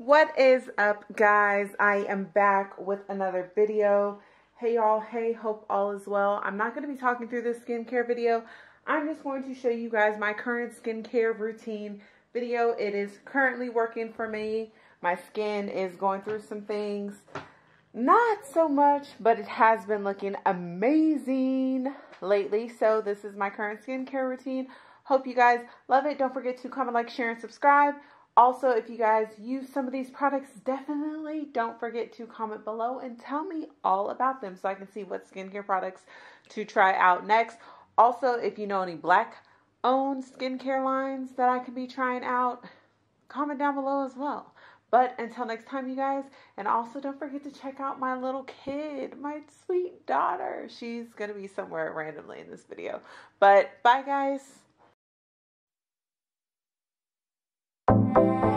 What is up, guys? I am back with another video. Hey, y'all. Hey, hope all is well. I'm not going to be talking through this skincare video. I'm just going to show you guys my current skincare routine video. It is currently working for me. My skin is going through some things. Not so much, but it has been looking amazing lately. So this is my current skincare routine. Hope you guys love it. Don't forget to comment, like, share, and subscribe. Also, if you guys use some of these products, definitely don't forget to comment below and tell me all about them so I can see what skincare products to try out next. Also, if you know any black owned skincare lines that I can be trying out, comment down below as well. But until next time, you guys, and also don't forget to check out my little kid, my sweet daughter. She's going to be somewhere randomly in this video. But bye, guys. Thank you.